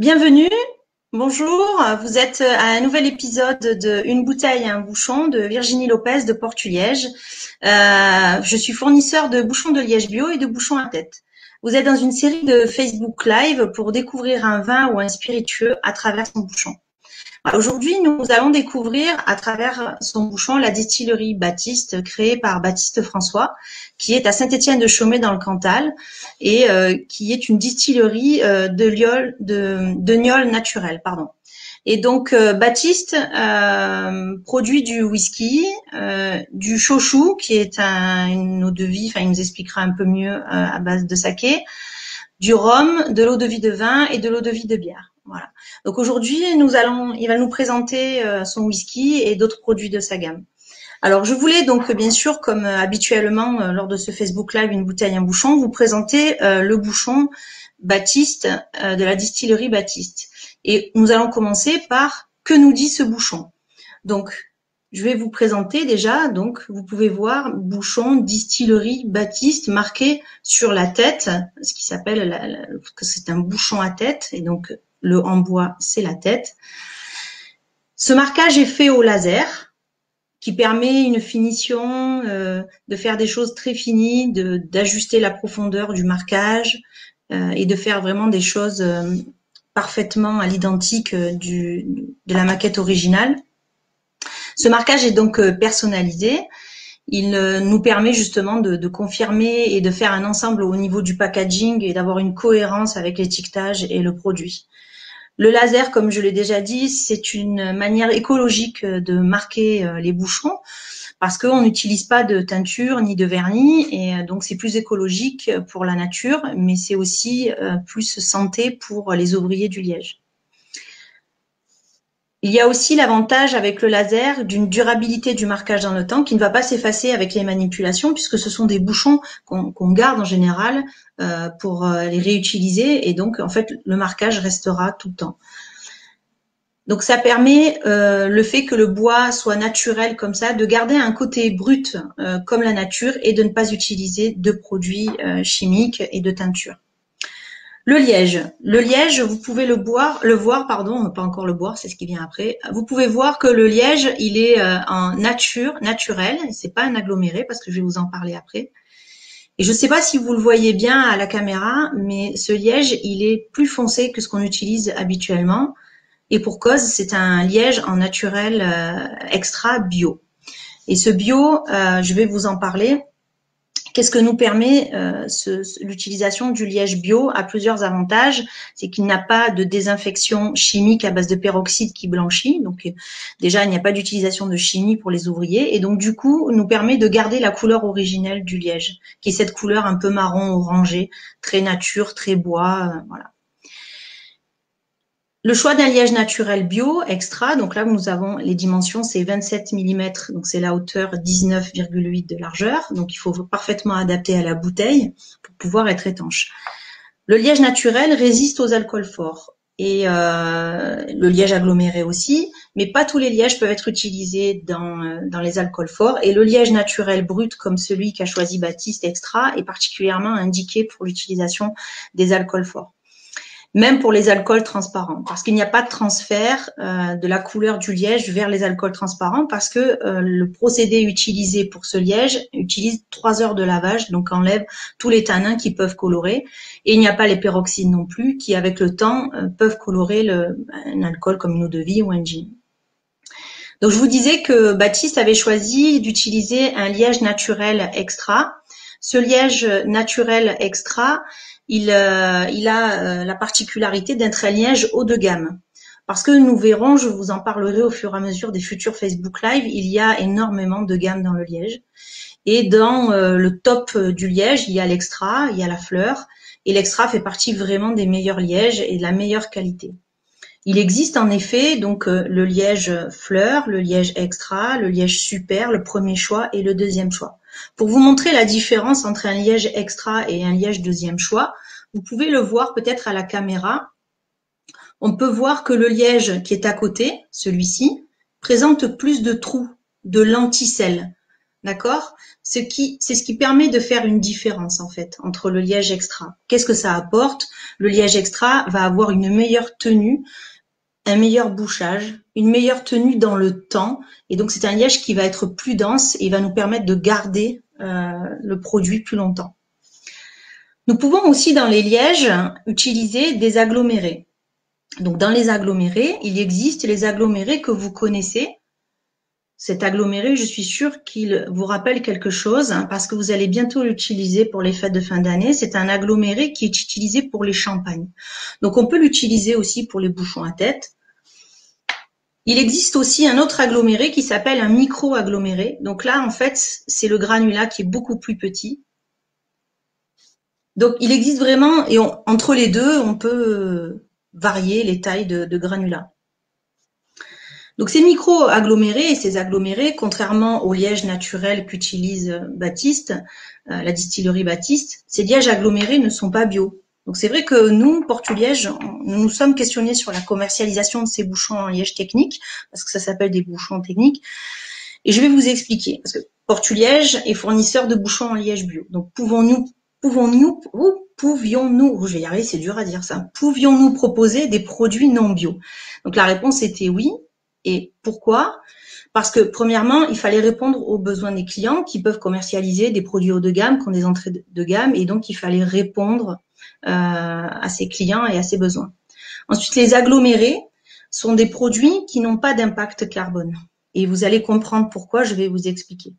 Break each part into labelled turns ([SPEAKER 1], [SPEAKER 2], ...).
[SPEAKER 1] Bienvenue, bonjour, vous êtes à un nouvel épisode de Une bouteille et un bouchon de Virginie Lopez de Portuliège. Euh, je suis fournisseur de bouchons de liège bio et de bouchons à tête. Vous êtes dans une série de Facebook Live pour découvrir un vin ou un spiritueux à travers son bouchon. Aujourd'hui, nous allons découvrir à travers son bouchon la distillerie Baptiste créée par Baptiste François, qui est à Saint-Étienne-de-Chaumet dans le Cantal et euh, qui est une distillerie euh, de liol de, de naturel, pardon. Et donc euh, Baptiste produit du whisky, du chouchou qui est un, une eau de vie, enfin il nous expliquera un peu mieux à base de saké, du rhum, de l'eau de vie de vin et de l'eau de vie de bière. Voilà. Donc aujourd'hui, il va nous présenter euh, son whisky et d'autres produits de sa gamme. Alors je voulais donc bien sûr, comme euh, habituellement euh, lors de ce Facebook Live, une bouteille, un bouchon, vous présenter le bouchon Baptiste de la distillerie Baptiste. Et nous allons commencer par que nous dit ce bouchon? Donc je vais vous présenter déjà, donc vous pouvez voir bouchon distillerie Baptiste marqué sur la tête, ce qui s'appelle que c'est un bouchon à tête et donc le en bois, c'est la tête. Ce marquage est fait au laser, qui permet une finition, euh, de faire des choses très finies, d'ajuster la profondeur du marquage euh, et de faire vraiment des choses euh, parfaitement à l'identique de la maquette originale. Ce marquage est donc personnalisé. Il nous permet justement de, de, confirmer et de faire un ensemble au niveau du packaging et d'avoir une cohérence avec l'étiquetage et le produit. Le laser, comme je l'ai déjà dit, c'est une manière écologique de marquer euh, les bouchons parce qu'on n'utilise pas de teinture ni de vernis et euh, donc c'est plus écologique pour la nature, mais c'est aussi euh, plus santé pour les ouvriers du liège. Il y a aussi l'avantage avec le laser d'une durabilité du marquage dans le temps qui ne va pas s'effacer avec les manipulations puisque ce sont des bouchons qu'on garde en général euh, pour euh, les réutiliser et donc en fait le marquage restera tout le temps. Donc ça permet euh, le fait que le bois soit naturel comme ça, de garder un côté brut comme la nature et de ne pas utiliser de produits chimiques et de teinture. Le liège. Le liège, vous pouvez le boire, le voir, pardon, pas encore le boire, c'est ce qui vient après. Vous pouvez voir que le liège, il est euh, en nature, naturel. C'est pas un aggloméré parce que je vais vous en parler après. Et je ne sais pas si vous le voyez bien à la caméra, mais ce liège, il est plus foncé que ce qu'on utilise habituellement. Et pour cause, c'est un liège en naturel euh, extra bio. Et ce bio, euh, je vais vous en parler. Qu'est-ce que nous permet euh, l'utilisation du liège bio a plusieurs avantages? C'est qu'il n'a pas de désinfection chimique à base de peroxyde qui blanchit. Donc euh, déjà, il n'y a pas d'utilisation de chimie pour les ouvriers. Et donc du coup, nous permet de garder la couleur originelle du liège, qui est cette couleur un peu marron orangé, très nature, très bois. Euh, voilà. Le choix d'un liège naturel bio extra, donc là nous avons les dimensions, c'est 27 mm, donc c'est la hauteur 19,8 de largeur, donc il faut parfaitement adapter à la bouteille pour pouvoir être étanche. Le liège naturel résiste aux alcools forts et euh, le liège aggloméré aussi, mais pas tous les lièges peuvent être utilisés dans, euh, dans les alcools forts. Et le liège naturel brut comme celui qu'a choisi Baptiste Extra est particulièrement indiqué pour l'utilisation des alcools forts même pour les alcools transparents, parce qu'il n'y a pas de transfert euh, de la couleur du liège vers les alcools transparents, parce que euh, le procédé utilisé pour ce liège utilise trois heures de lavage, donc enlève tous les tanins qui peuvent colorer, et il n'y a pas les peroxydes non plus, qui avec le temps euh, peuvent colorer le, un alcool comme une eau de vie ou un gin. Donc je vous disais que Baptiste avait choisi d'utiliser un liège naturel extra. Ce liège naturel extra, il, euh, il a euh, la particularité d'être un liège haut de gamme. Parce que nous verrons, je vous en parlerai au fur et à mesure des futurs Facebook Live, il y a énormément de gamme dans le liège. Et dans euh, le top du liège, il y a l'extra, il y a la fleur. Et l'extra fait partie vraiment des meilleurs lièges et de la meilleure qualité. Il existe en effet donc le liège fleur, le liège extra, le liège super, le premier choix et le deuxième choix. Pour vous montrer la différence entre un liège extra et un liège deuxième choix, vous pouvez le voir peut-être à la caméra. On peut voir que le liège qui est à côté, celui-ci, présente plus de trous, de lenticelles. D'accord? Ce qui, c'est ce qui permet de faire une différence en fait entre le liège extra. Qu'est-ce que ça apporte? Le liège extra va avoir une meilleure tenue, un meilleur bouchage, une meilleure tenue dans le temps, et donc c'est un liège qui va être plus dense et va nous permettre de garder euh, le produit plus longtemps. Nous pouvons aussi dans les lièges utiliser des agglomérés. Donc dans les agglomérés, il existe les agglomérés que vous connaissez. Cet aggloméré, je suis sûre qu'il vous rappelle quelque chose hein, parce que vous allez bientôt l'utiliser pour les fêtes de fin d'année. C'est un aggloméré qui est utilisé pour les champagnes. Donc on peut l'utiliser aussi pour les bouchons à tête. Il existe aussi un autre aggloméré qui s'appelle un micro-aggloméré. Donc là, en fait, c'est le granulat qui est beaucoup plus petit. Donc il existe vraiment, et entre les deux, on peut varier les tailles de, de granulats. Donc ces micro-agglomérés et ces agglomérés, contrairement au liège naturel qu'utilise euh, Baptiste, euh, la distillerie Baptiste, ces lièges agglomérés ne sont pas bio. Donc c'est vrai que nous, Portuliège, nous nous sommes questionnés sur la commercialisation de ces bouchons en liège technique, parce que ça s'appelle des bouchons techniques. Et je vais vous expliquer, parce que Portuliège est fournisseur de bouchons en liège bio. Donc pouvons-nous, pouvons-nous, pouvions-nous, je vais y arriver, c'est dur à dire ça, pouvions-nous proposer des produits non bio? Donc la réponse était oui. Et pourquoi? Parce que premièrement, il fallait répondre aux besoins des clients qui peuvent commercialiser des produits haut de gamme, qui ont des entrées de gamme, et donc il fallait répondre euh, à ses clients et à ses besoins. Ensuite, les agglomérés sont des produits qui n'ont pas d'impact carbone. Et vous allez comprendre pourquoi, je vais vous expliquer.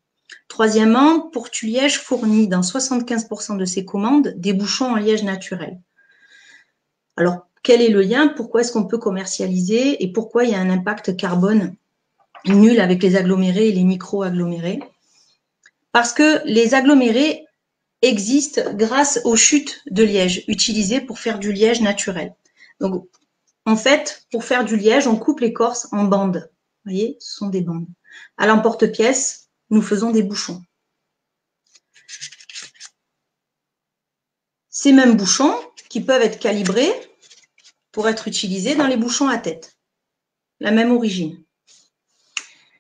[SPEAKER 1] Troisièmement, Portuliège fournit dans 75% de ses commandes des bouchons en liège naturel. Alors, quel est le lien? Pourquoi est-ce qu'on peut commercialiser? Et pourquoi il y a un impact carbone nul avec les agglomérés et les micro-agglomérés? Parce que les agglomérés existe grâce aux chutes de liège utilisées pour faire du liège naturel. Donc, en fait, pour faire du liège, on coupe l'écorce en bandes. Vous voyez, ce sont des bandes. À l'emporte-pièce, nous faisons des bouchons. Ces mêmes bouchons qui peuvent être calibrés pour être utilisés dans les bouchons à tête. La même origine.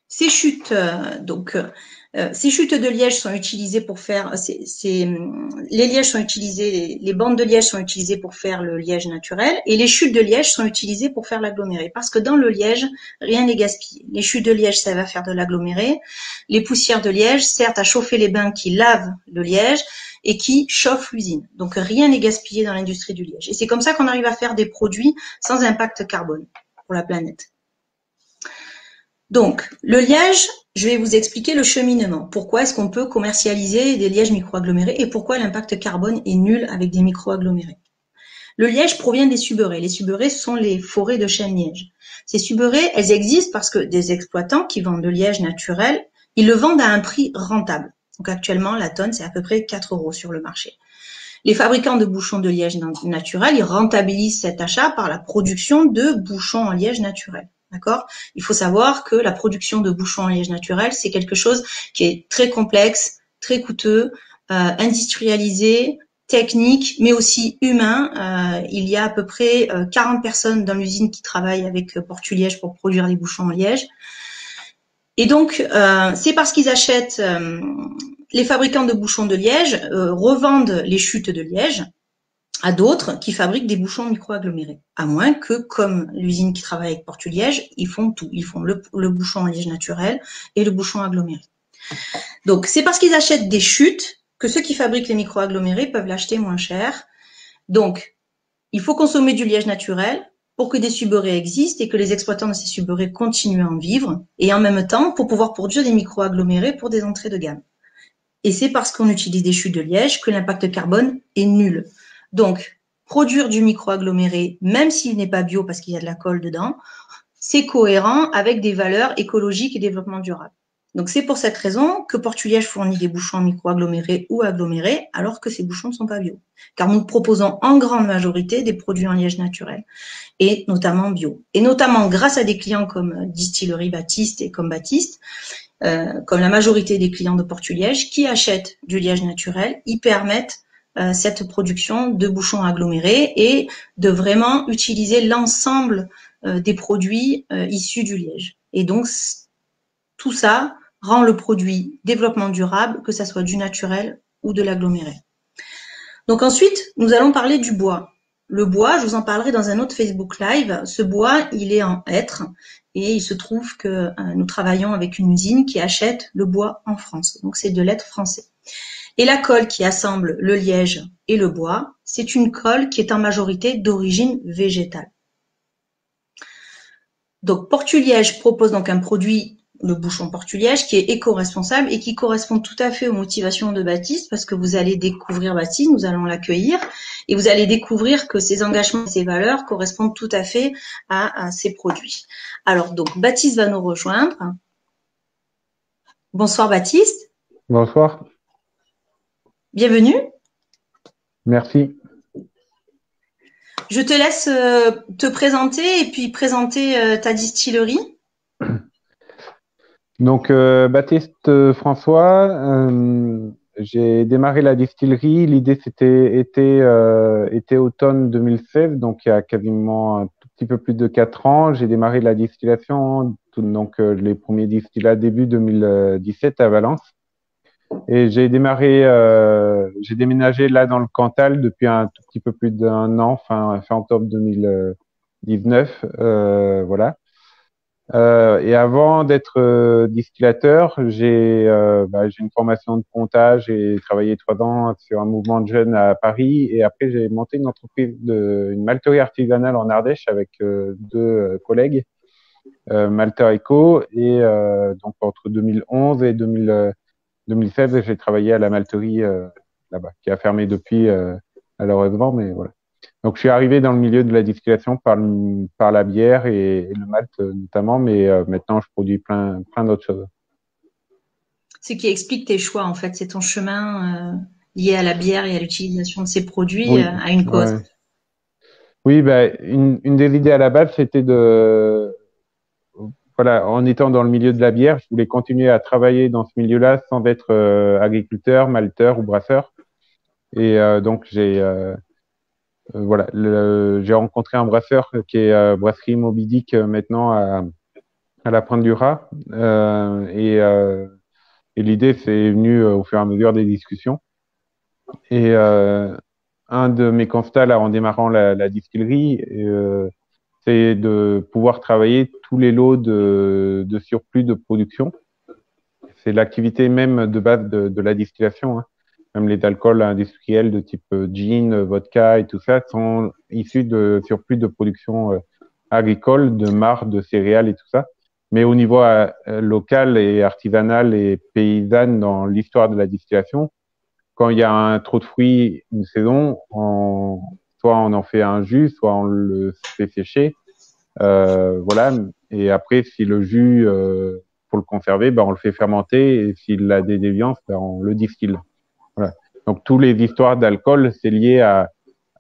[SPEAKER 1] Ces chutes, euh, donc, euh, ces chutes de liège sont utilisées pour faire, les lièges sont utilisés, les, bandes de liège sont utilisées pour faire le liège naturel et les chutes de liège sont utilisées pour faire l'aggloméré. Parce que dans le liège, rien n'est gaspillé. Les chutes de liège, ça va faire de l'aggloméré. Les poussières de liège servent à chauffer les bains qui lavent le liège et qui chauffent l'usine. Donc rien n'est gaspillé dans l'industrie du liège. Et c'est comme ça qu'on arrive à faire des produits sans impact carbone pour la planète. Donc, le liège, je vais vous expliquer le cheminement. Pourquoi est-ce qu'on peut commercialiser des lièges microagglomérés et pourquoi l'impact carbone est nul avec des microagglomérés? Le liège provient des suberés. Les suberés sont les forêts de chêne-liège. Ces suberés, elles existent parce que des exploitants qui vendent de liège naturel, ils le vendent à un prix rentable. Donc actuellement, la tonne, c'est à peu près 4 euros sur le marché. Les fabricants de bouchons de liège naturel, ils rentabilisent cet achat par la production de bouchons en liège naturel. Il faut savoir que la production de bouchons en liège naturel, c'est quelque chose qui est très complexe, très coûteux, euh, industrialisé, technique, mais aussi humain. Euh, il y a à peu près 40 euh, personnes dans l'usine qui travaillent avec Portuliège pour produire des bouchons en liège. Et donc, c'est parce qu'ils achètent, les fabricants de bouchons de liège revendent les chutes de liège à d'autres qui fabriquent des bouchons micro-agglomérés. À moins que, comme l'usine qui travaille avec Portuliège, ils font tout. Ils font le, bouchon en liège naturel et le bouchon aggloméré. Donc, c'est parce qu'ils achètent des chutes que ceux qui fabriquent les micro-agglomérés peuvent l'acheter moins cher. Donc, il faut consommer du liège naturel pour que des suberés existent et que les exploitants de ces suberés continuent à en vivre, et en même temps pour pouvoir produire des micro-agglomérés pour des entrées de gamme. Et c'est parce qu'on utilise des chutes de liège que l'impact carbone est nul. Donc, produire du microaggloméré, même s'il n'est pas bio parce qu'il y a de la colle dedans, c'est cohérent avec des valeurs écologiques et développement durable. Donc c'est pour cette raison que Portuliège fournit des bouchons micro-agglomérés ou agglomérés alors que ces bouchons ne sont pas bio. Car nous proposons en grande majorité des produits en liège naturel et notamment bio. Et notamment grâce à des clients comme Distillerie Baptiste et comme Baptiste, euh, comme la majorité des clients de Portuliège qui achètent du liège naturel, ils permettent euh, cette production de bouchons agglomérés et de vraiment utiliser l'ensemble euh, des produits euh, issus du liège. Et donc, tout ça rend le produit développement durable, que ça soit du naturel ou de l'aggloméré. Donc ensuite, nous allons parler du bois. Le bois, je vous en parlerai dans un autre Facebook Live. Ce bois, il est en hêtre et il se trouve que nous travaillons avec une usine qui achète le bois en France. Donc c'est de l'être français. Et la colle qui assemble le liège et le bois, c'est une colle qui est en majorité d'origine végétale. Donc Portuliège propose donc un produit le bouchon portuliège qui est éco-responsable et qui correspond tout à fait aux motivations de Baptiste parce que vous allez découvrir Baptiste, nous allons l'accueillir et vous allez découvrir que ses engagements et ses valeurs correspondent tout à fait à, ces produits. Alors donc Baptiste va nous rejoindre. Bonsoir Baptiste.
[SPEAKER 2] Bonsoir.
[SPEAKER 1] Bienvenue.
[SPEAKER 2] Merci.
[SPEAKER 1] Je te laisse euh, te présenter et puis présenter euh, ta distillerie.
[SPEAKER 2] Donc, euh, Baptiste François, euh, j'ai démarré la distillerie. L'idée, c'était été, été automne 2016, donc il y a quasiment un tout petit peu plus de quatre ans. J'ai démarré la distillation, donc les premiers distillats début 2017 à Valence. Et j'ai démarré, j'ai déménagé là dans le Cantal depuis un tout petit peu plus d'un an, fin, fin octobre 2019, voilà. Euh, et avant d'être euh, distillateur, j'ai euh, bah, une formation de comptage. J'ai travaillé trois ans sur un mouvement de jeunes à Paris. Et après, j'ai monté une entreprise, de, une malterie artisanale en Ardèche avec euh, deux collègues, Malter Eco. Et donc, entre 2011 et 2000, 2016, j'ai travaillé à la malterie là-bas, qui a fermé depuis, malheureusement, mais voilà. Donc, je suis arrivé dans le milieu de la distillation par, par la bière et, le malt notamment, mais euh, maintenant, je produis plein, plein d'autres choses.
[SPEAKER 1] Ce qui explique tes choix, en fait, c'est ton chemin euh, lié à la bière et à l'utilisation de ces produits euh, à une cause.
[SPEAKER 2] Oui, une, une, des idées à la base, c'était de, voilà, en étant dans le milieu de la bière, je voulais continuer à travailler dans ce milieu-là sans être agriculteur, malteur ou brasseur. Et donc, j'ai euh, voilà, j'ai rencontré un brasseur qui est euh, brasserie Mobidic euh, maintenant à, à la Pointe du Rat. et, et l'idée, c'est venu au fur et à mesure des discussions. Et un de mes constats là, en démarrant la, la distillerie, c'est de pouvoir travailler tous les lots de, de surplus de production. C'est l'activité même de base de, de la distillation. Hein même les alcools industriels de type euh, gin, euh, vodka et tout ça sont issus de surplus de production euh, agricole, de marc, de céréales et tout ça. Mais au niveau local et artisanal et paysanne dans l'histoire de la distillation, quand il y a un trop de fruits une saison, on, soit on en fait un jus, soit on le fait sécher. Euh, voilà. Et après, si le jus, euh, pour le conserver, ben, on le fait fermenter. Et s'il a des déviances, ben, on le distille. Donc, tous les histoires d'alcool, c'est lié à,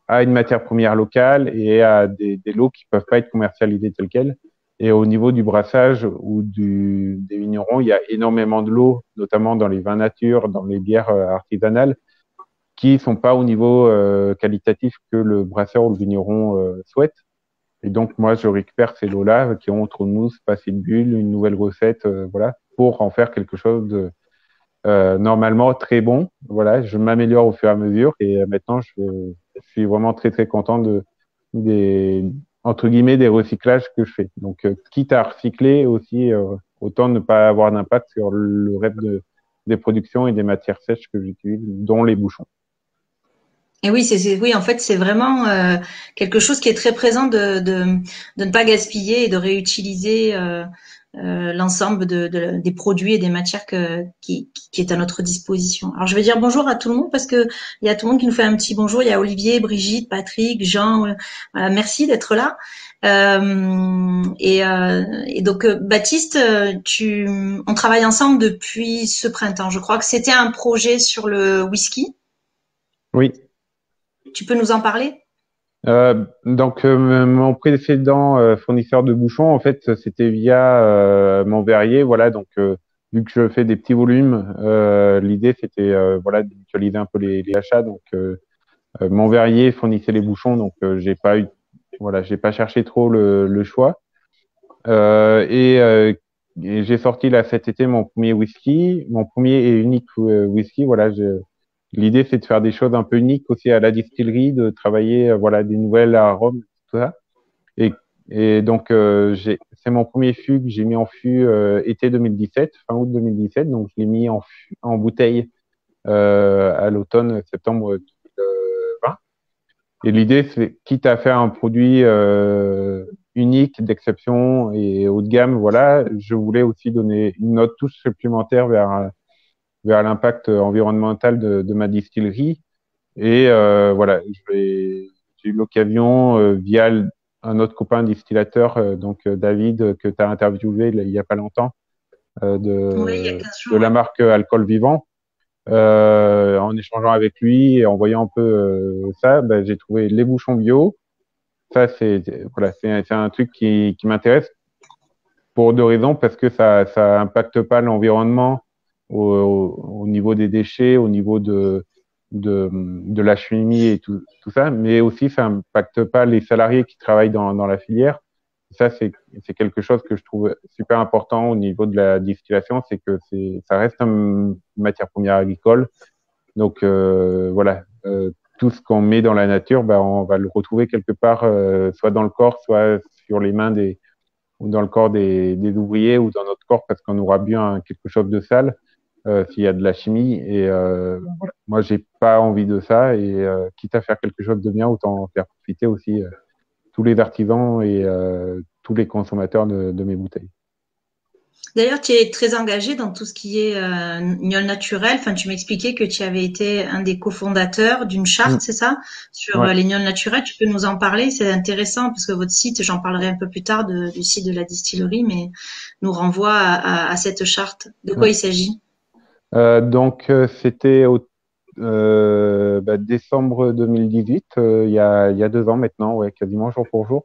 [SPEAKER 2] à, une matière première locale et à des, lots qui peuvent pas être commercialisés tels quels. Et au niveau du brassage ou du, des vignerons, il y a énormément de lots, notamment dans les vins nature, dans les bières euh, artisanales, qui sont pas au niveau euh, qualitatif que le brasseur ou le vigneron euh, souhaite. Et donc, moi, je récupère ces lots-là qui ont trop de mousse, pas de bulle, une nouvelle recette, voilà, pour en faire quelque chose de, euh, normalement très bon. Voilà, je m'améliore au fur et à mesure et euh, maintenant je, suis vraiment très très content de des entre guillemets des recyclages que je fais. Donc euh, quitte à recycler aussi, autant ne pas avoir d'impact sur le reste de, des productions et des matières sèches que j'utilise, dont les bouchons.
[SPEAKER 1] Et oui, c'est oui, en fait, c'est vraiment quelque chose qui est très présent de, de, de, ne pas gaspiller et de réutiliser euh, l'ensemble de, de, des produits et des matières que, qui, qui, est à notre disposition. Alors je vais dire bonjour à tout le monde parce que il y a tout le monde qui nous fait un petit bonjour. Il y a Olivier, Brigitte, Patrick, Jean. Euh, merci d'être là. Euh, et, euh, et, donc euh, Baptiste, tu, on travaille ensemble depuis ce printemps. Je crois que c'était un projet sur le whisky.
[SPEAKER 2] Oui.
[SPEAKER 1] Tu peux nous en parler?
[SPEAKER 2] Euh, donc euh, mon précédent euh, fournisseur de bouchons, en fait, c'était via mon verrier. Voilà, donc vu que je fais des petits volumes, l'idée c'était voilà d'utiliser un peu les, achats. Donc mon verrier fournissait les bouchons, donc j'ai pas voilà, j'ai pas cherché trop le, choix. et j'ai sorti là cet été mon premier whisky, mon premier et unique whisky. Voilà, l'idée c'est de faire des choses un peu uniques aussi à la distillerie, de travailler voilà des nouvelles arômes, tout ça. Et, et donc c'est mon premier fût que j'ai mis en fût été 2017, fin août 2017. Donc je l'ai mis en, en bouteille à l'automne septembre 2020. Et l'idée c'est quitte à faire un produit unique, d'exception et haut de gamme, voilà, je voulais aussi donner une note touche supplémentaire vers vers l'impact environnemental de, de, ma distillerie. Et euh, voilà, j'ai eu l'occasion euh, via un autre copain distillateur, euh, donc euh, David, que tu as interviewé il y a pas longtemps, de, de la marque Alcool Vivant. en échangeant avec lui et en voyant un peu ça, ben, j'ai trouvé les bouchons bio, ça, c'est voilà, c'est un truc qui, qui m'intéresse pour deux raisons parce que ça ça impacte pas l'environnement au, au, niveau des déchets, au niveau de de, de la chimie et tout, tout ça, mais aussi ça impacte pas les salariés qui travaillent dans, dans la filière. Ça, c'est quelque chose que je trouve super important au niveau de la distillation, c'est que ça reste une matière première agricole. Donc euh, voilà, euh, tout ce qu'on met dans la nature, ben, on va le retrouver quelque part, euh, soit dans le corps, soit sur les mains des ou dans le corps des, des ouvriers ou dans notre corps parce qu'on aura bien quelque chose de sale s'il y a de la chimie. Et euh, voilà. moi, j'ai pas envie de ça. Et euh, quitte à faire quelque chose de bien, autant faire profiter aussi euh, tous les artisans et tous les consommateurs de, de mes bouteilles.
[SPEAKER 1] D'ailleurs, tu es très engagé dans tout ce qui est euh, naturel. Enfin, tu m'expliquais que tu avais été un des cofondateurs d'une charte, mm. c'est ça, sur ouais. Euh, les gnôles naturels. Tu peux nous en parler? C'est intéressant parce que votre site, j'en parlerai un peu plus tard de, du site de la distillerie, mais nous renvoie à, à, à cette charte. De quoi ouais. il s'agit?
[SPEAKER 2] euh, Donc, euh, c'était au euh, bah, décembre 2018, il y, a, deux ans maintenant, ouais, quasiment jour pour jour.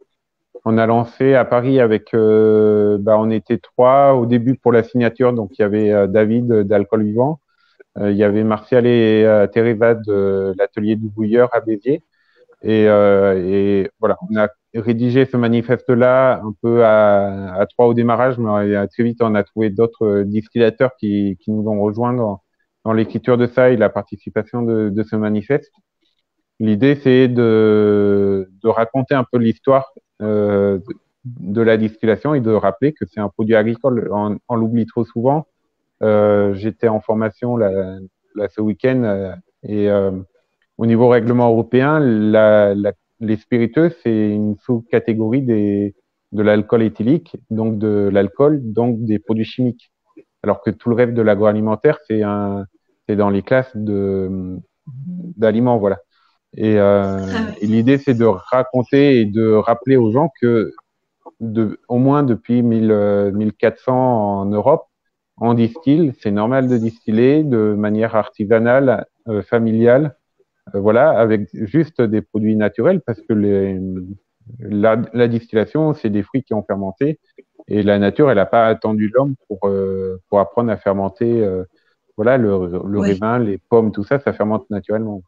[SPEAKER 2] On a lancé à Paris avec, euh, bah, on était trois au début pour la signature, donc il y avait euh, David d'Alcool Vivant, euh, il y avait Martial et euh, Teresa de l'atelier du Bouilleur à Béziers, et, voilà, on a rédigé ce manifeste-là un peu à, trois au démarrage, mais très vite on a trouvé d'autres distillateurs qui, nous ont rejoints dans, l'écriture de ça et la participation de, ce manifeste. L'idée, c'est de, raconter un peu l'histoire euh, de la distillation et de rappeler que c'est un produit agricole. On, l'oublie trop souvent. Euh, J'étais en formation là, ce week-end euh, et euh, au niveau règlement européen, la, les spiritueux, c'est une sous-catégorie des, de l'alcool éthylique, donc de l'alcool, donc des produits chimiques. Alors que tout le reste de l'agroalimentaire, c'est un, c'est dans les classes de d'aliments, voilà. Et, euh, ah et l'idée, c'est de raconter et de rappeler aux gens que, de, au moins depuis 1000, 1400 en Europe, on distille. C'est normal de distiller de manière artisanale, euh, familiale, euh, voilà, avec juste des produits naturels, parce que les, la, la distillation, c'est des fruits qui ont fermenté, et la nature, elle n'a pas attendu l'homme pour euh, pour apprendre à fermenter. Euh, voilà, le, le oui. raisin, les pommes, tout ça, ça fermente naturellement.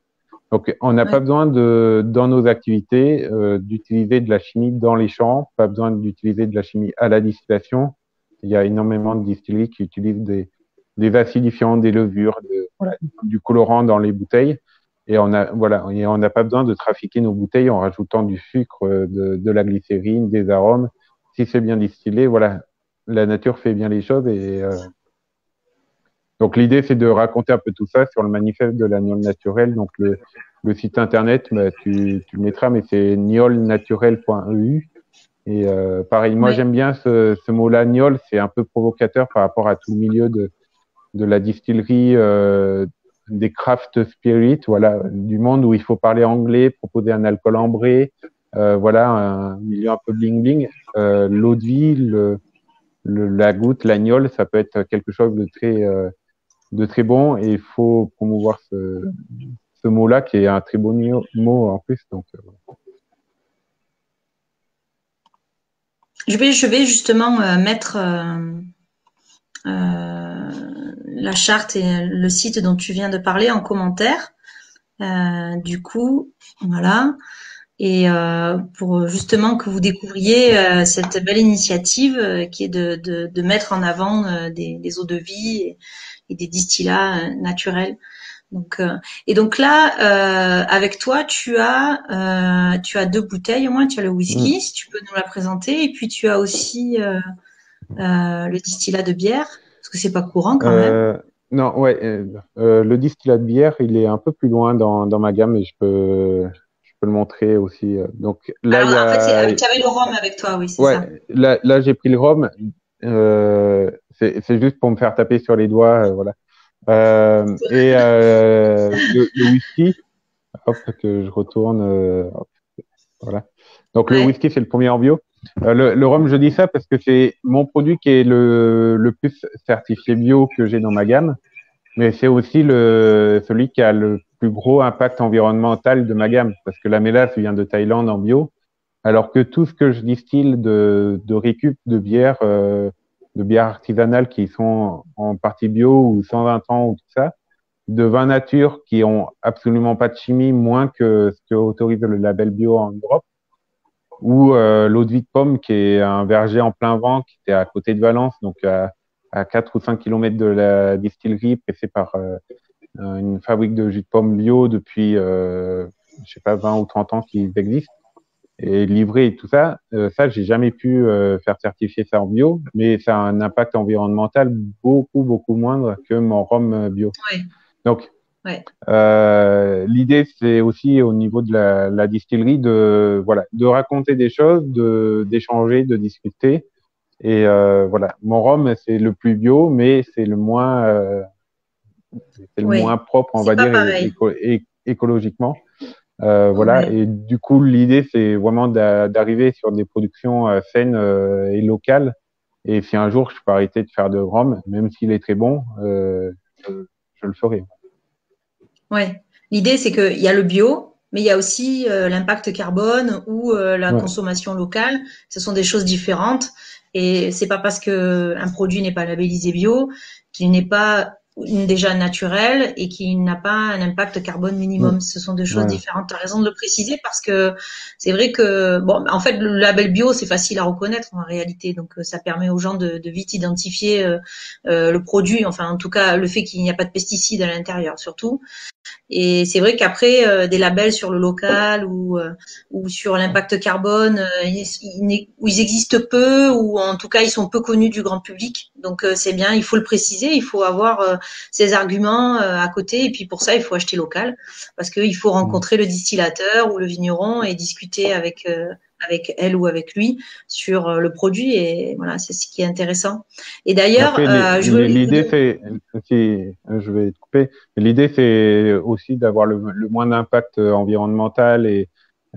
[SPEAKER 2] Donc, on n'a pas besoin de, dans nos activités, euh, d'utiliser de la chimie dans les champs, pas besoin d'utiliser de la chimie à la distillation. Il y a énormément de distilleries qui utilisent des, des acidifiants, des levures, de, voilà, du colorant dans les bouteilles. Et on a, voilà, et on n'a pas besoin de trafiquer nos bouteilles en rajoutant du sucre, de, de la glycérine, des arômes. Si c'est bien distillé, voilà, la nature fait bien les choses et, euh, donc l'idée, c'est de raconter un peu tout ça sur le manifeste de l'agneau naturel. Donc le, le site internet, bah, tu, tu, le mettras, mais c'est niolnaturel.eu. Et euh, pareil, moi oui. j'aime bien ce, ce mot-là, niol, c'est un peu provocateur par rapport à tout le milieu de, de la distillerie, euh, des craft spirits, voilà, du monde où il faut parler anglais, proposer un alcool ambré, euh, voilà, un milieu un peu bling bling. Euh, L'eau de vie, la goutte, l'agnole, ça peut être quelque chose de très euh, de très bon et il faut promouvoir ce, mot-là qui est un très bon mot en plus.
[SPEAKER 1] Je, vais, je vais justement mettre la charte et le site dont tu viens de parler en commentaire. Euh, du coup, voilà. et euh, pour justement que vous découvriez euh, cette belle initiative euh, qui est de, de, de, mettre en avant des, des, eaux de vie et, et des distillats naturels. Donc, et donc là, avec toi, tu as tu as deux bouteilles au moins. Tu as le whisky, mm. si tu peux nous la présenter, et puis tu as aussi le distillat de bière, parce que c'est pas courant quand même.
[SPEAKER 2] Non, ouais, le distillat de bière, il est un peu plus loin dans, dans ma gamme, et je peux le montrer aussi. Euh. Donc
[SPEAKER 1] là, a... en fait, tu avais le rhum avec toi, oui, c'est
[SPEAKER 2] ouais, ça. Là, là j'ai pris le rhum. Euh, c'est juste pour me faire taper sur les doigts, euh, voilà. Euh, et euh, le, le, whisky, hop, que je retourne. Hop, voilà. Donc le whisky, c'est le premier en bio? Le, le rhum, je dis ça parce que c'est mon produit qui est le, le plus certifié bio que j'ai dans ma gamme, mais c'est aussi le celui qui a le plus gros impact environnemental de ma gamme, parce que la mélasse vient de Thaïlande en bio, alors que tout ce que je distille de, de récup de bière, euh, de bière artisanale qui sont en partie bio ou 120 ans ou tout ça, de vins nature qui ont absolument pas de chimie, moins que ce que autorise le label bio en Europe, ou euh, l'eau de vie de pomme qui est un verger en plein vent qui était à côté de Valence, donc à, à 4 ou 5 kilomètres de la distillerie, pressée par euh, euh, une fabrique de jus de pomme bio depuis, euh, je sais pas, 20 ou 30 ans qu'ils existent et livré et tout ça, euh, ça j'ai jamais pu euh, faire certifier ça en bio, mais ça a un impact environnemental beaucoup beaucoup moindre que mon rhum bio.
[SPEAKER 1] Ouais.
[SPEAKER 2] Donc ouais. euh, l'idée c'est aussi au niveau de la, la, distillerie de voilà de raconter des choses, de d'échanger, de discuter et euh, voilà mon rhum c'est le plus bio, mais c'est le moins c'est le moins propre, on va dire, écologiquement. Euh, voilà. Et du coup, l'idée, c'est vraiment d'arriver sur des productions euh, saines euh, et locales. Et si un jour je peux arrêter de faire de rhum, même s'il est très bon, je, je, le ferai.
[SPEAKER 1] Ouais. L'idée, c'est qu'il y a le bio, mais il y a aussi l'impact carbone ou la consommation locale. Ce sont des choses différentes. Et c'est pas parce que un produit n'est pas labellisé bio qu'il n'est pas déjà naturelle et qui n'a pas un impact carbone minimum. Ce sont deux choses différentes. Tu as raison de le préciser parce que c'est vrai que, bon, en fait, le label bio, c'est facile à reconnaître en réalité. Donc, euh, ça permet aux gens de, de vite identifier euh, euh, le produit, enfin, en tout cas, le fait qu'il n'y a pas de pesticides à l'intérieur, surtout. Et c'est vrai qu'après, euh, des labels sur le local ou, euh, ou sur l'impact carbone, euh, ils, ils existent peu ou en tout cas ils sont peu connus du grand public. Donc c'est bien, il faut le préciser, il faut avoir ces arguments à côté. Et puis pour ça, il faut acheter local parce qu'il faut rencontrer le distillateur ou le vigneron et discuter avec avec elle ou avec lui sur euh, le produit et voilà c'est ce qui est intéressant. Et d'ailleurs
[SPEAKER 2] euh, l'idée c'est je vais te couper l'idée c'est aussi d'avoir le, moins d'impact environnemental et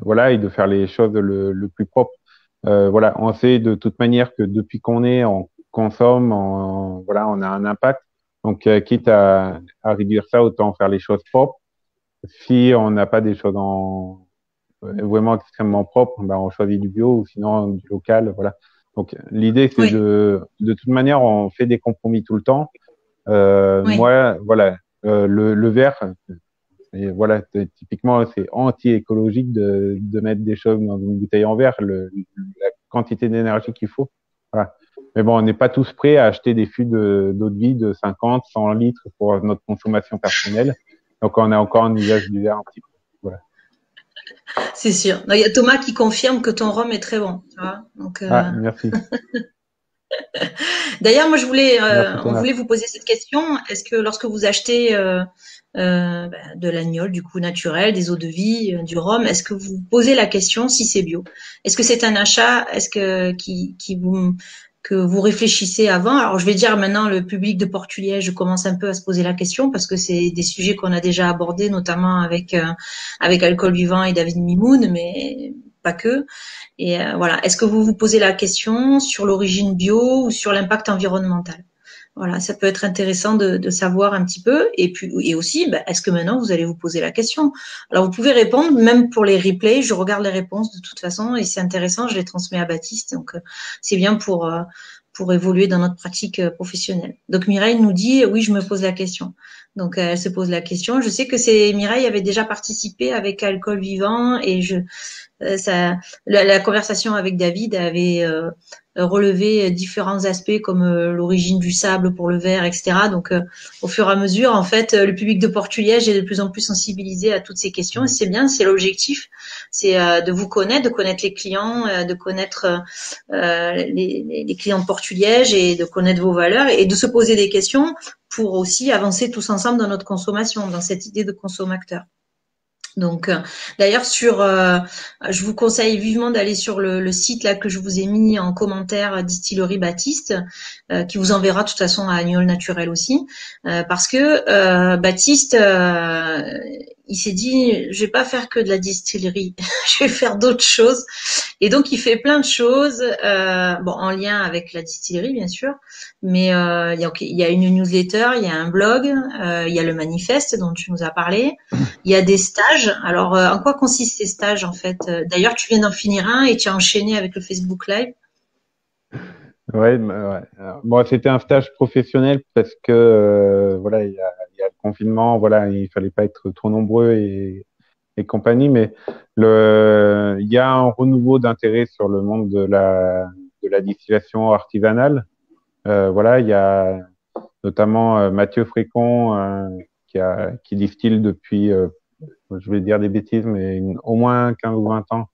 [SPEAKER 2] voilà et de faire les choses le, plus propre. Euh, voilà on sait de toute manière que depuis qu'on est on consomme on, voilà on a un impact. Donc quitte à, à réduire ça autant faire les choses propres. Si on n'a pas des choses en vraiment extrêmement propre, ben, on choisit du bio ou sinon du local. Voilà. Donc l'idée c'est de, de toute manière, on fait des compromis tout le temps. Euh, Moi, voilà, euh, le, le verre, et voilà, typiquement c'est anti-écologique de, de mettre des choses dans une bouteille en verre, le, la quantité d'énergie qu'il faut. Voilà. Mais bon, on n'est pas tous prêts à acheter des fûts d'eau de, de, vie de 50, 100 litres pour notre consommation personnelle. Donc on a encore un usage du verre un petit peu.
[SPEAKER 1] C'est sûr. Il y a Thomas qui confirme que ton rhum est très bon.
[SPEAKER 2] Donc, euh, ah, merci.
[SPEAKER 1] D'ailleurs, moi, je voulais, euh, on voulait vous poser cette question. Est-ce que lorsque vous achetez euh, ben, de l'agnole, du coup naturel, des eaux de vie, du rhum, est-ce que vous posez la question si c'est bio? Est-ce que c'est un achat? Est-ce que qui, qui vous que vous réfléchissez avant. Alors je vais dire maintenant le public de Portulier, je commence un peu à se poser la question parce que c'est des sujets qu'on a déjà abordés, notamment avec euh, avec Alcool Vivant et David Mimoun, mais pas que. Et euh, voilà, est-ce que vous vous posez la question sur l'origine bio ou sur l'impact environnemental? Voilà, ça peut être intéressant de, de savoir un petit peu. Et puis, et aussi, bah, est-ce que maintenant vous allez vous poser la question? Alors, vous pouvez répondre, même pour les replays. Je regarde les réponses de toute façon, et c'est intéressant. Je les transmets à Baptiste, donc euh, c'est bien pour euh, pour évoluer dans notre pratique euh, professionnelle. Donc Mireille nous dit oui, je me pose la question. Donc elle se pose la question. Je sais que c'est Mireille avait déjà participé avec Alcool Vivant et je ça la, conversation avec David avait relever différents aspects comme euh, l'origine du sable pour le verre, etc. Donc, euh, au fur et à mesure, en fait, le public de Portuliège est de plus en plus sensibilisé à toutes ces questions. Et c'est bien, c'est l'objectif, c'est de vous connaître, de connaître les clients, de connaître les, les, clients de Portuliège et de connaître vos valeurs et de se poser des questions pour aussi avancer tous ensemble dans notre consommation, dans cette idée de consommateur. Donc, euh, d'ailleurs, sur, euh, je vous conseille vivement d'aller sur le, site là que je vous ai mis en commentaire, Distillerie Baptiste, euh, qui vous enverra de toute façon à Agnol Naturel aussi, parce que Baptiste, il s'est dit, je vais pas faire que de la distillerie, je vais faire d'autres choses. Et donc, il fait plein de choses, euh, bon, en lien avec la distillerie, bien sûr, mais euh, il, y a, une newsletter, il y a un blog, euh, il y a le manifeste dont tu nous as parlé, il y a des stages. Alors, en quoi consistent ces stages, en fait? D'ailleurs, tu viens d'en finir un et tu as enchaîné avec le Facebook Live.
[SPEAKER 2] Ouais, ouais. Bon, c'était un stage professionnel parce que voilà, il y a, confinement, voilà, il fallait pas être trop nombreux et, compagnie, mais le, il y a un renouveau d'intérêt sur le monde de la distillation artisanale. Euh, voilà, il y a notamment euh, Mathieu Frécon euh, qui a qui distille depuis, euh, je vais dire des bêtises, mais au moins 15 ou 20 ans.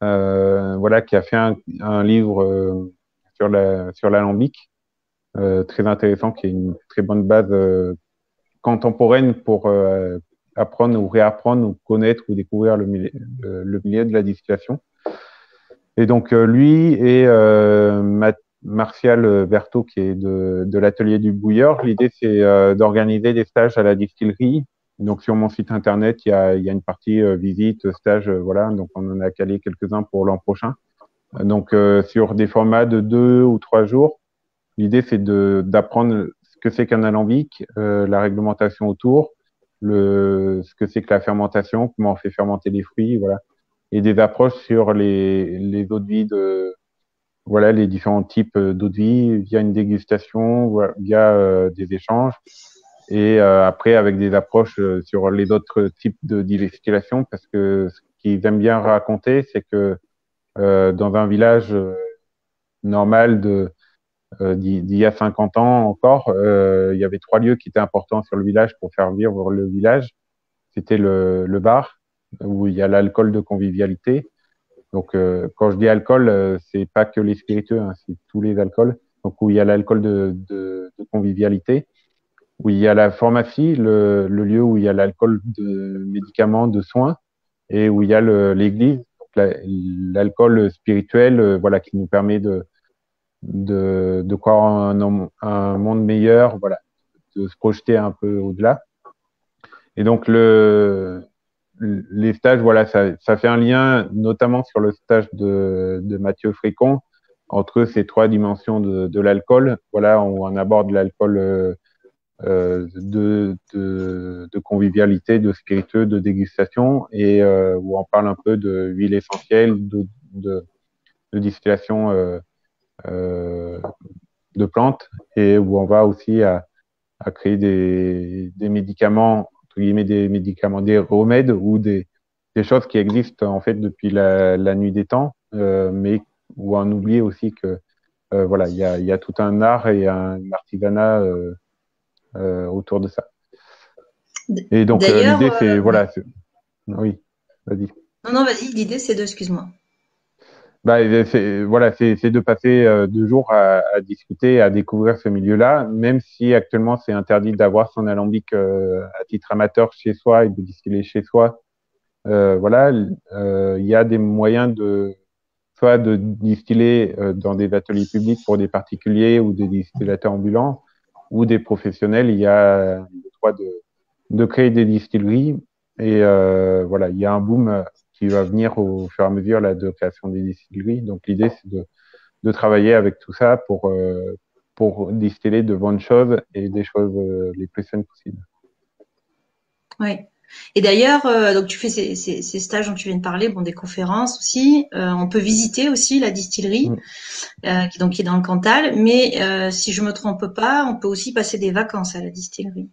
[SPEAKER 2] voilà, qui a fait un, livre sur la sur l'alambic, très intéressant, qui est une très bonne base contemporaine pour euh, apprendre ou réapprendre ou connaître ou découvrir le milieu, de la distillation. Et donc lui et Martial Berthaud, qui est de, l'atelier du bouilleur, l'idée c'est d'organiser des stages à la distillerie. Donc sur mon site internet, il y a, une partie visite, stage, voilà. Donc on en a calé quelques-uns pour l'an prochain. Donc, euh, sur des formats de deux ou trois jours, l'idée c'est d'apprendre que c'est qu'un alambic, euh, la réglementation autour, le, ce que c'est que la fermentation, comment on fait fermenter les fruits, voilà, et des approches sur les, les eaux de vie voilà, les différents types d'eau de vie via une dégustation, via euh, des échanges, et euh, après avec des approches sur les autres types de distillation, parce que ce qu'ils aiment bien raconter, c'est que euh, dans un village euh, normal de euh, d'il y a 50 ans encore, il y avait trois lieux qui étaient importants sur le village pour faire vivre le village. C'était le, le bar, où il y a l'alcool de convivialité. Donc, euh, quand je dis alcool, euh, c'est pas que les spiritueux, hein, c'est tous les alcools. Donc, où il y a l'alcool de, de, de, convivialité, où il y a la pharmacie, le, le lieu où il y a l'alcool de médicaments, de soins, et où il y a l'église, l'alcool spirituel, euh, voilà, qui nous permet de, de, de croire un, un monde meilleur, voilà, de se projeter un peu au-delà. Et donc le, les stages, voilà, ça, ça, fait un lien, notamment sur le stage de, de Mathieu Frécon, entre ces trois dimensions de, de l'alcool. Voilà, on, on aborde l'alcool euh, euh, de, de, de, convivialité, de spiritueux, de dégustation, et euh, où on parle un peu de huile essentielle, de, de, distillation euh, de plantes, et où on va aussi à, à créer des, des médicaments, entre guillemets des médicaments, des remèdes ou des, des choses qui existent en fait depuis la, la nuit des temps, euh, mais où on oublie aussi que euh, voilà, il y a, y a tout un art et un artisanat euh, euh, autour de ça. Et donc euh, l'idée c'est euh, voilà, oui, vas-y.
[SPEAKER 1] Non non vas-y, l'idée c'est de, excuse-moi.
[SPEAKER 2] Bah, voilà, c'est de passer deux jours à, à, discuter, à découvrir ce milieu-là, même si actuellement c'est interdit d'avoir son alambic à titre amateur chez soi et de distiller chez soi. Euh, voilà, il y a des moyens de soit de distiller dans des ateliers publics pour des particuliers ou des distillateurs ambulants, ou des professionnels, il y a le droit de, de créer des distilleries. Et euh, voilà, il y a un boom qui va venir au fur et à mesure là, de création des distilleries. Donc l'idée, c'est de, de travailler avec tout ça pour, euh, pour distiller de bonnes choses et des choses les plus saines possibles.
[SPEAKER 1] Oui. Et d'ailleurs, donc tu fais ces, ces, ces, stages dont tu viens de parler, bon des conférences aussi. on peut visiter aussi la distillerie, mm. qui donc qui est dans le Cantal. Mais si je me trompe pas, on peut aussi passer des vacances à la distillerie.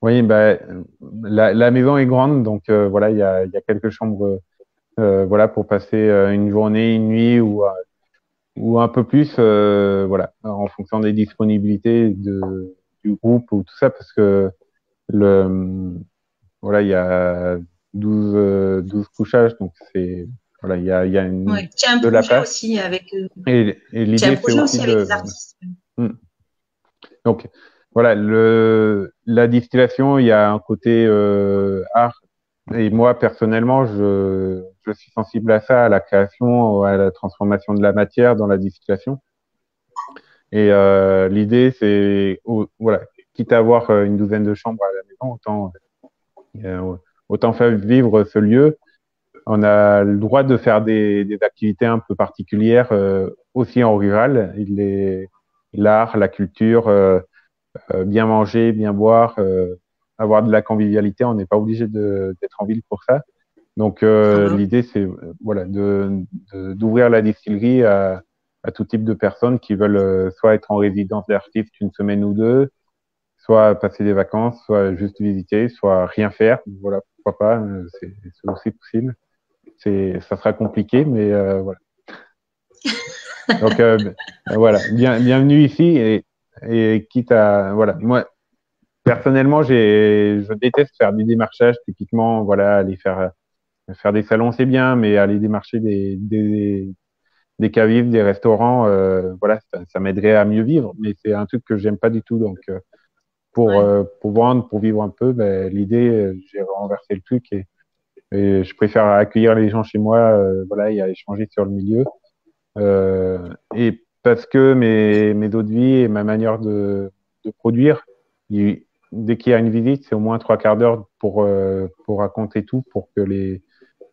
[SPEAKER 2] Oui, ben la, la, maison est grande, donc voilà, il y a, y a quelques chambres euh, voilà, pour passer euh, une journée, une nuit ou, euh, ou un peu plus, voilà, en fonction des disponibilités de, du groupe ou tout ça, parce que le, voilà, il y a 12, 12 couchages, donc c'est, voilà, il y a, il y a une,
[SPEAKER 1] ouais, un de la place. aussi avec,
[SPEAKER 2] et, et l'idée, c'est aussi, de, les artistes. Hmm. Donc, voilà, le, la distillation, il y a un côté euh, art et moi, personnellement, je, je, suis sensible à ça, à la création, à la transformation de la matière dans la distillation. Et euh, l'idée, c'est, voilà, quitte à avoir euh, une douzaine de chambres à la maison, autant, euh, autant faire vivre ce lieu. On a le droit de faire des, des activités un peu particulières euh, aussi en rural. L'art, la culture, euh, bien manger, bien boire avoir de la convivialité. On n'est pas obligé d'être en ville pour ça. Donc euh, l'idée c'est voilà de d'ouvrir la distillerie à, à, tout type de personnes qui veulent euh, soit être en résidence d'artiste une semaine ou deux, soit passer des vacances, soit juste visiter, soit rien faire. Voilà pourquoi pas, euh, c'est aussi possible. C'est ça sera compliqué mais euh, voilà. Donc euh, voilà, bien, bienvenue ici et, et quitte à voilà moi personnellement, j'ai, je déteste faire du démarchage. Typiquement, voilà, aller faire faire des salons, c'est bien, mais aller démarcher des des, des cavistes, des restaurants, euh, voilà, ça, m'aiderait à mieux vivre. Mais c'est un truc que j'aime pas du tout. Donc, euh, pour euh, pour vendre, pour vivre un peu, ben, l'idée, j'ai renversé le truc et, et, je préfère accueillir les gens chez moi, voilà, et à échanger sur le milieu. et parce que mes mes autres vies et ma manière de de produire, dès qu'il y a une visite, c'est au moins trois quarts d'heure pour, euh, pour raconter tout, pour que les,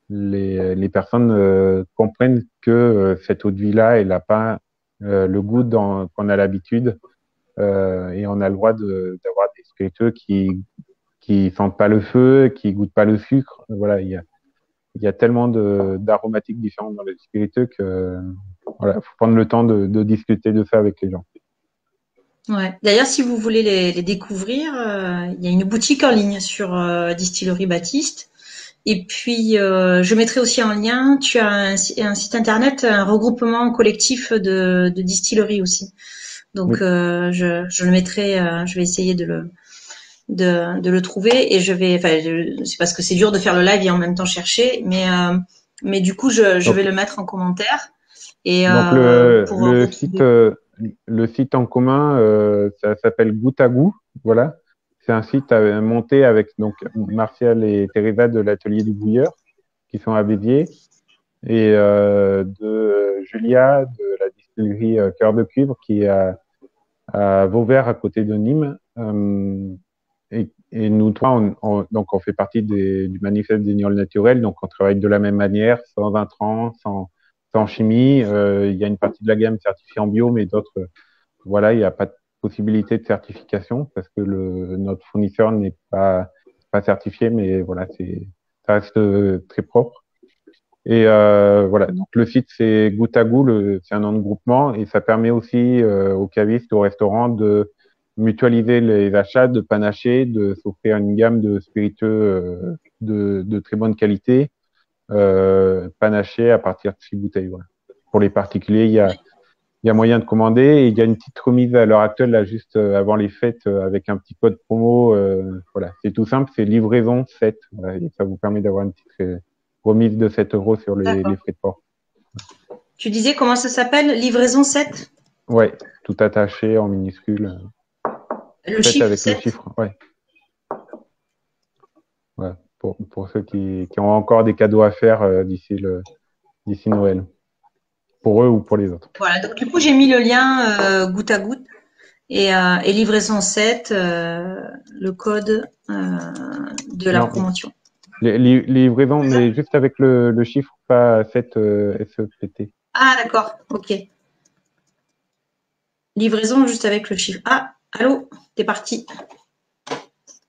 [SPEAKER 2] les, les personnes euh, comprennent que euh, cette eau de vie-là, elle n'a pas le goût qu'on a l'habitude. et on a le droit d'avoir des spiritueux qui qui sentent pas le feu, qui goûtent pas le sucre. Voilà, il y a, il y a tellement d'aromatiques différentes dans les spiritueux que voilà, faut prendre le temps de, de discuter de ça avec les gens.
[SPEAKER 1] Ouais. D'ailleurs, si vous voulez les, les découvrir, euh, il y a une boutique en ligne sur euh, Distillerie Baptiste. Et puis, euh, je mettrai aussi en lien, tu as un, un, site internet, un regroupement collectif de, de distilleries aussi. Donc, euh, je, je, le mettrai, je vais essayer de le, de, de, le trouver et je vais, enfin, c'est parce que c'est dur de faire le live et en même temps chercher, mais, mais du coup, je, je vais le mettre en commentaire.
[SPEAKER 2] Et, Donc, le, le site le site en commun, euh, ça s'appelle Goutte à Goût. Voilà. C'est un site monté avec donc Martial et Teresa de l'atelier du bouilleur qui sont à Béziers et euh, de Julia de la distillerie euh, Cœur de Cuivre qui est à, à Vauvert à côté de Nîmes. et, et, nous trois, on, donc on fait partie des, du manifeste des Nioles naturels, donc on travaille de la même manière, sans intrants, sans en chimie. Euh, il y a une partie de la gamme certifiée en bio, mais d'autres, voilà, il n'y a pas de possibilité de certification parce que le, notre fournisseur n'est pas, pas certifié, mais voilà, c'est, ça reste euh, très propre. Et euh, voilà, donc le site c'est Goutte à Goût, c'est un nom de groupement et ça permet aussi euh, aux cavistes, aux restaurants de mutualiser les achats, de panacher, de s'offrir une gamme de spiritueux euh, de, de, très bonne qualité euh, panaché à partir de six bouteilles. Voilà. Pour les particuliers, il y a, il y a moyen de commander et il y a une petite remise à l'heure actuelle, là, juste euh, avant les fêtes, euh, avec un petit code promo. Euh, voilà, c'est tout simple, c'est livraison 7. Voilà, et ça vous permet d'avoir une petite remise de 7 euros sur les, les frais de port.
[SPEAKER 1] Tu disais comment ça s'appelle Livraison 7
[SPEAKER 2] Ouais, tout attaché en minuscule.
[SPEAKER 1] Le chiffre
[SPEAKER 2] avec 7. le chiffre, ouais. Pour, ceux qui, ont encore des cadeaux à faire euh, d'ici le d'ici Noël, pour eux ou pour les autres.
[SPEAKER 1] Voilà, donc du coup j'ai mis le lien euh, goutte à goutte et, euh, livraison 7, le code de la promotion.
[SPEAKER 2] Les, livraisons, mais juste avec le, chiffre, pas 7 SEPT.
[SPEAKER 1] Ah d'accord, ok. Livraison juste avec le chiffre. Ah, allô, t'es parti.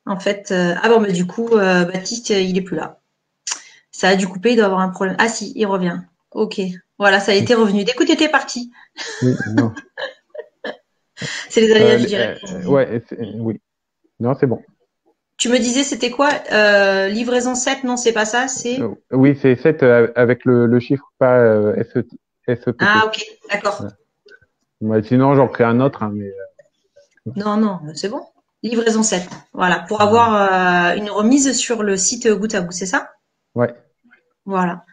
[SPEAKER 1] En fait, euh, ah bon, mais du coup, euh, Baptiste, il est plus là. Ça a dû couper, il doit avoir un problème. Ah si, il revient. Ok. Voilà, ça a été revenu. Dès que t'étais parti. Oui, non. c'est les aléas du direct.
[SPEAKER 2] ouais, oui. Non, c'est bon.
[SPEAKER 1] Tu me disais, c'était quoi euh, Livraison 7 Non, c'est pas ça, c'est euh,
[SPEAKER 2] Oui, c'est 7 euh, avec le, chiffre, pas SET.
[SPEAKER 1] E ah, ok, d'accord.
[SPEAKER 2] sinon, j'en crée un autre. Hein, mais...
[SPEAKER 1] Non, non, c'est bon. Livraison 7. Voilà, pour avoir une remise sur le site goutte à goutte, c'est ça?
[SPEAKER 2] Ouais.
[SPEAKER 1] Voilà.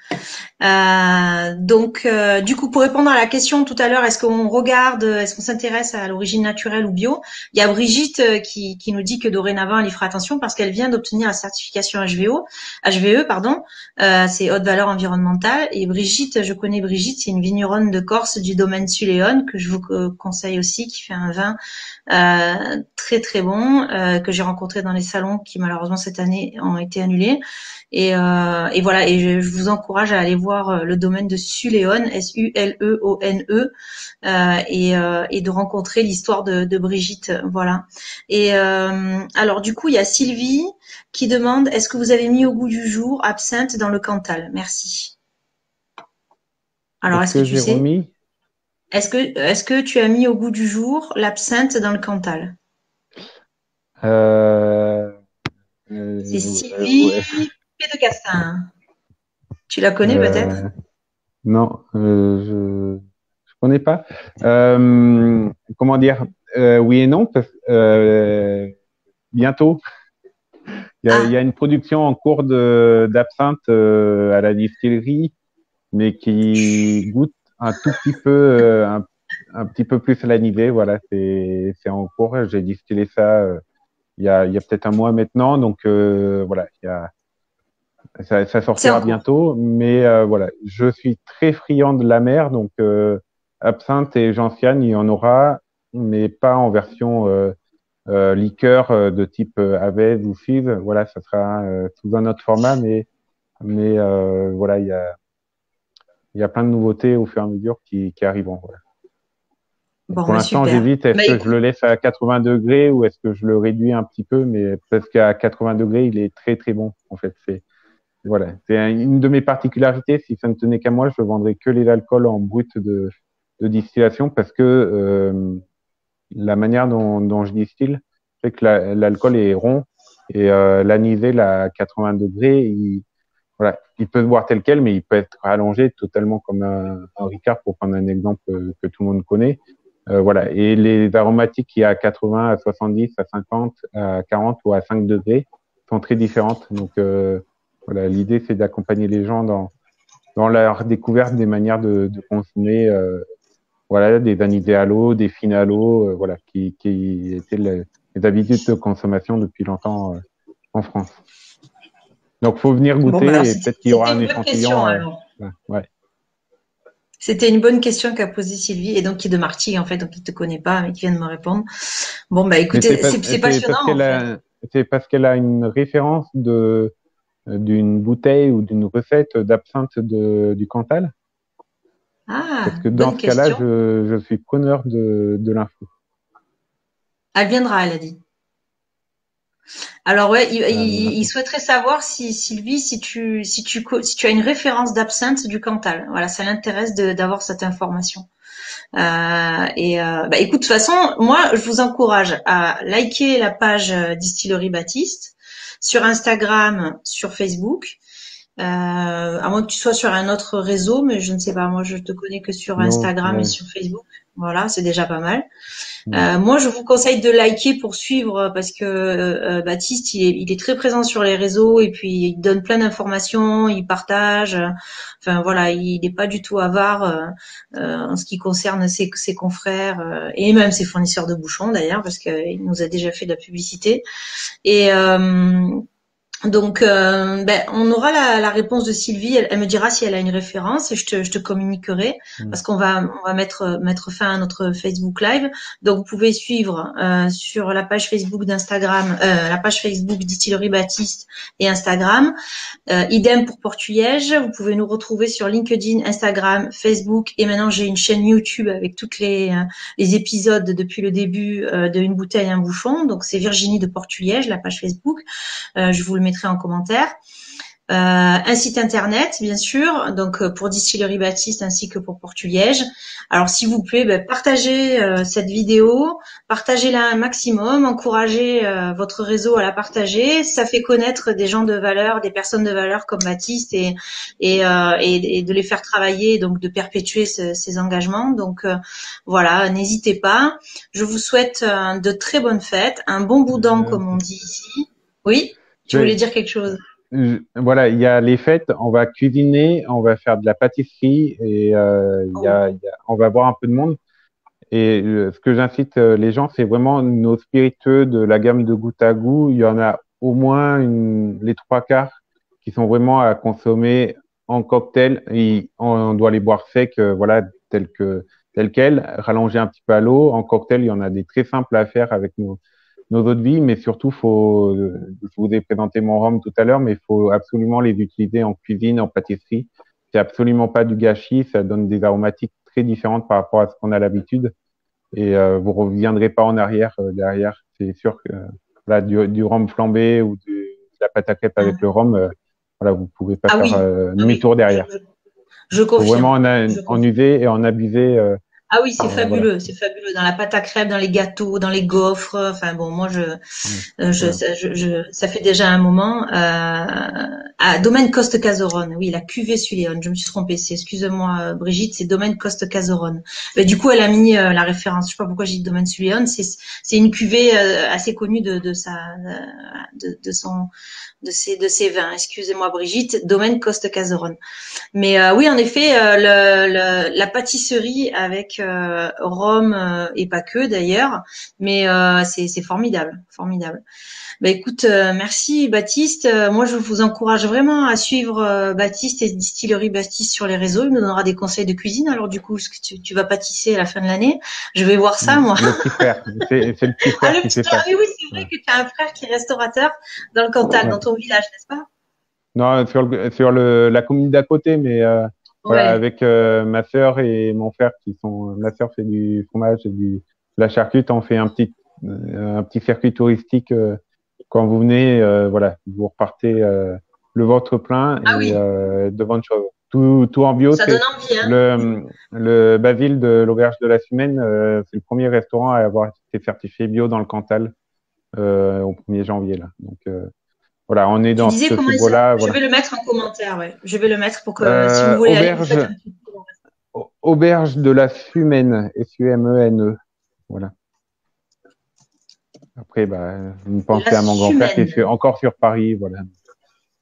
[SPEAKER 1] Euh, donc, euh, du coup, pour répondre à la question tout à l'heure, est-ce qu'on regarde, est-ce qu'on s'intéresse à l'origine naturelle ou bio? Il y a Brigitte euh, qui, qui, nous dit que dorénavant, elle y fera attention parce qu'elle vient d'obtenir la certification HVO, HVE, pardon, euh, c'est haute valeur environnementale. Et Brigitte, je connais Brigitte, c'est une vigneronne de Corse du domaine Suléon que je vous conseille aussi, qui fait un vin très très bon que j'ai rencontré dans les salons qui malheureusement cette année ont été annulés et, euh, et voilà, vous encourage à aller voir euh, le domaine de Suléon, S-U-L-E-O-N-E, e, euh, et, euh, et, de rencontrer l'histoire de, de, Brigitte. Voilà. Et alors du coup, il y a Sylvie qui demande est-ce que vous avez mis au goût du jour absinthe dans le Cantal? Merci. Alors est-ce que, tu sais Est-ce que tu as mis au goût du jour l'absinthe dans le Cantal?
[SPEAKER 2] Euh...
[SPEAKER 1] C'est Sylvie de Castin. Tu la connais euh, peut-être?
[SPEAKER 2] Non, euh, je ne connais pas. Euh, comment dire Oui et non. bientôt. Il y, a, ah. il y, a, une production en cours d'absinthe à la distillerie, mais qui goûte un tout petit peu, un, un, petit peu plus à. Voilà, c'est en cours. J'ai distillé ça il y a, il y a peut-être un mois maintenant. Donc voilà, il y a, ça, ça sortira bientôt, mais euh, voilà, je suis très friand de la mer, donc euh, absinthe et gentiane, il y en aura, mais pas en version euh, euh liqueur de type Avez ou Five. Voilà, ça sera sous un autre format, mais mais voilà, il y a il y a plein de nouveautés au fur et à mesure qui, qui arriveront. Voilà. Bon, pour l'instant, j'évite. Est-ce bah, que je le laisse à 80 degrés ou est-ce que je le réduis un petit peu? Mais parce qu'à 80 degrés, il est très très bon. En fait, c'est voilà, c'est une de mes particularités. Si ça ne tenait qu'à moi, je vendrais que les alcools en brut de, de distillation parce que euh, la manière dont, dont, je distille fait que l'alcool est rond et euh, l'anisé à 80 degrés, il, voilà, il peut se boire tel quel, mais il peut être allongé totalement comme un, un Ricard pour prendre un exemple que tout le monde connaît. Euh, voilà. Et les aromatiques qui à 80, à 70, à 50, à 40 ou à 5 degrés sont très différentes. Donc euh, voilà, l'idée c'est d'accompagner les gens dans dans leur découverte des manières de, de consommer, euh, voilà, des anidés à l'eau, des fines à l'eau, euh, voilà, qui, qui étaient les, habitudes de consommation depuis longtemps euh, en France. Donc, faut venir goûter et peut-être qu'il y aura un échantillon.
[SPEAKER 1] ouais. C'était une bonne question qu'a posée Sylvie et donc qui est de Marty en fait, donc il te connaît pas mais qui vient de me répondre. Bon bah écoutez, c'est passionnant.
[SPEAKER 2] C'est parce qu'elle a une référence de d'une bouteille ou d'une recette d'absinthe du Cantal?
[SPEAKER 1] Ah,
[SPEAKER 2] Parce que dans ce cas-là, je, je, suis preneur de, de l'info.
[SPEAKER 1] Elle viendra, elle a dit. Alors ouais, il, il, souhaiterait savoir si Sylvie, si tu, si tu, si tu as une référence d'absinthe du Cantal. Voilà, ça l'intéresse d'avoir cette information. Euh, et euh, bah, écoute, de toute façon, moi, je vous encourage à liker la page euh, Distillerie Baptiste sur Instagram, sur Facebook. Euh, à moins que tu sois sur un autre réseau, mais je ne sais pas. Moi, je te connais que sur Instagram et sur Facebook. Voilà, c'est déjà pas mal. Euh, moi, je vous conseille de liker pour suivre parce que euh, Baptiste, il est, il est, très présent sur les réseaux et puis il donne plein d'informations, il partage. Enfin voilà, il n'est pas du tout avare euh, en ce qui concerne ses, ses confrères et même ses fournisseurs de bouchons d'ailleurs parce qu'il nous a déjà fait de la publicité. Et Donc, euh, ben, on aura la, la, réponse de Sylvie. Elle, me dira si elle a une référence et je te, je te communiquerai mm. parce qu'on va, on va mettre, mettre fin à notre Facebook Live. Donc, vous pouvez suivre euh, sur la page Facebook d'Instagram, euh, la page Facebook Distillerie Baptiste et Instagram. Euh, idem pour Portuyège. Vous pouvez nous retrouver sur LinkedIn, Instagram, Facebook et maintenant j'ai une chaîne YouTube avec toutes les, euh, les épisodes depuis le début de Une bouteille, un bouchon. Donc, c'est Virginie de Portuyège, la page Facebook. je vous le mets en commentaire. Euh, un site internet, bien sûr, donc euh, pour Distillerie Baptiste ainsi que pour Portuliège. Alors, s'il vous plaît, ben, partagez euh, cette vidéo, partagez-la un maximum, encouragez votre réseau à la partager. Ça fait connaître des gens de valeur, des personnes de valeur comme Baptiste et et, et, de les faire travailler, donc de perpétuer ces engagements. Donc voilà, n'hésitez pas. Je vous souhaite de très bonnes fêtes, un bon boudin comme on dit ici. Oui? Tu voulais dire quelque chose?
[SPEAKER 2] Voilà, il y a les fêtes, on va cuisiner, on va faire de la pâtisserie et euh, il y a, y a, on va voir un peu de monde. Et euh, ce que j'incite euh, les gens, c'est vraiment nos spiritueux de la gamme de goût à goût. Il y en a au moins une, les trois quarts qui sont vraiment à consommer en cocktail. Et on doit les boire secs, voilà, tel que tel quel, rallonger un petit peu à l'eau. En cocktail, il y en a des très simples à faire avec nos, nos autres vies, mais surtout, faut, je vous ai présenté mon rhum tout à l'heure, mais il faut absolument les utiliser en cuisine, en pâtisserie. C'est absolument pas du gâchis, ça donne des aromatiques très différentes par rapport à ce qu'on a l'habitude. Et euh, vous reviendrez pas en arrière euh, derrière. C'est sûr que là, du, du, rhum flambé ou de la pâte à crêpes avec le rhum, euh, voilà, vous pouvez pas ah faire euh, demi-tour derrière. Je,
[SPEAKER 1] je confirme.
[SPEAKER 2] Faut vraiment en, en, user et en abuser
[SPEAKER 1] ah oui, c'est fabuleux, c'est fabuleux. Dans la pâte à crêpes, dans les gâteaux, dans les gaufres. Enfin bon, moi je, mmh. euh, je, ça, je, ça fait déjà un moment. Euh, Domaine Coste Caseron, oui, la cuvée Suléon. Je me suis trompée. C'est, excuse-moi euh, Brigitte, c'est Domaine Coste Caseron. Mais du coup, elle a mis euh, la référence. Je sais pas pourquoi j'ai dit Domaine Suléon. C'est, c'est une cuvée assez connue de, de sa, de, de son de ces de ces vins. Excusez-moi Brigitte, domaine Coste Caseron. Mais euh, oui, en effet, euh, le, la pâtisserie avec euh, Rome et pas que d'ailleurs, mais c'est formidable, formidable. Bah écoute, merci Baptiste. moi, je vous encourage vraiment à suivre Baptiste et Distillerie Baptiste sur les réseaux. Il nous donnera des conseils de cuisine. Alors du coup, ce que tu, tu vas pâtisser à la fin de l'année, je vais voir ça moi.
[SPEAKER 2] Le petit frère, c'est le petit frère ah, fait ça.
[SPEAKER 1] Oui, c'est vrai que tu as un frère qui est restaurateur dans le Cantal, dans ton village, n'est-ce pas?
[SPEAKER 2] Non, sur, le, sur le, la commune d'à côté, mais euh, voilà, avec euh, ma sœur et mon frère qui sont. Ma sœur fait du fromage et du, de la charcute. On fait un petit, euh, un petit circuit touristique. Euh, quand vous venez, voilà, vous repartez le ventre plein
[SPEAKER 1] ah
[SPEAKER 2] et de bonnes choses. Tout, tout en bio.
[SPEAKER 1] Ça donne envie, hein.
[SPEAKER 2] Le, le Basile de l'auberge de la Semaine, c'est le premier restaurant à avoir été certifié bio dans le Cantal au 1er janvier là. Donc voilà, on est dans ce
[SPEAKER 1] niveau-là. Je vais le mettre en commentaire, ouais. Je vais le mettre pour que si vous voulez
[SPEAKER 2] auberge, aller, auberge de la Fumène, S-U-M-E-N-E. E. Voilà. Après, bah, vous pensez à mon grand-père qui est encore sur Paris, voilà.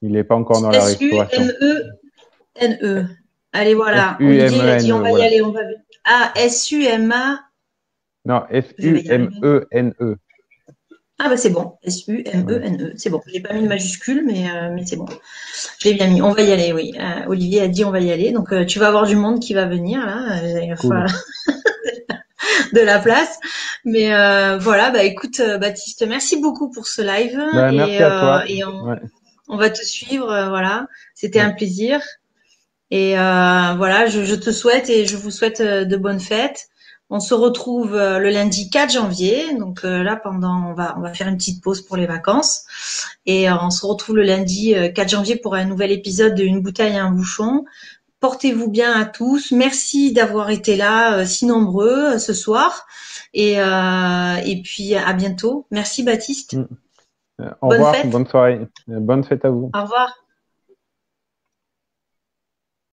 [SPEAKER 2] Il n'est pas encore dans la restauration.
[SPEAKER 1] S-U-M-E-N-E. Allez, voilà. Olivier, il a dit on va y aller, on va. Ah, S-U-M-A.
[SPEAKER 2] Non, S-U-M-E-N-E.
[SPEAKER 1] Ah bah c'est bon, S-U-M-E-N-E, c'est bon. Je n'ai pas mis de majuscule, mais, euh, mais c'est bon. Je l'ai bien mis. On va y aller, oui. Euh, Olivier a dit on va y aller. Donc euh, tu vas avoir du monde qui va venir là. de la place. Mais voilà, bah écoute Baptiste, merci beaucoup pour ce live.
[SPEAKER 2] Bah, merci à toi.
[SPEAKER 1] Et on, va te suivre, voilà. C'était un plaisir. Et voilà, je, je, te souhaite et je vous souhaite de bonnes fêtes. On se retrouve euh, le lundi 4 janvier. Donc euh, là, pendant, on va, on va faire une petite pause pour les vacances. Et euh, on se retrouve le lundi 4 janvier pour un nouvel épisode de Une bouteille et un bouchon. Portez-vous bien à tous. Merci d'avoir été là si nombreux ce soir. Et, et puis à bientôt. Merci Baptiste.
[SPEAKER 2] Au revoir, bonne soirée. Bonne fête à vous.
[SPEAKER 1] Au revoir.